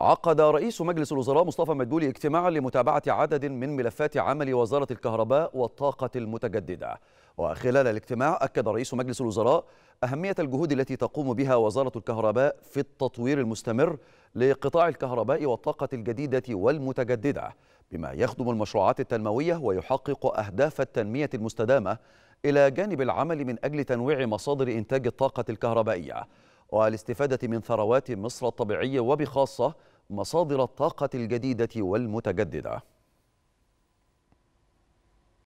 عقد رئيس مجلس الوزراء مصطفى مدبولي اجتماعا لمتابعة عدد من ملفات عمل وزارة الكهرباء والطاقة المتجددة. وخلال الاجتماع أكد رئيس مجلس الوزراء أهمية الجهود التي تقوم بها وزارة الكهرباء في التطوير المستمر لقطاع الكهرباء والطاقة الجديدة والمتجددة بما يخدم المشروعات التنموية ويحقق أهداف التنمية المستدامة إلى جانب العمل من أجل تنويع مصادر إنتاج الطاقة الكهربائية. والاستفادة من ثروات مصر الطبيعية وبخاصة مصادر الطاقة الجديدة والمتجددة.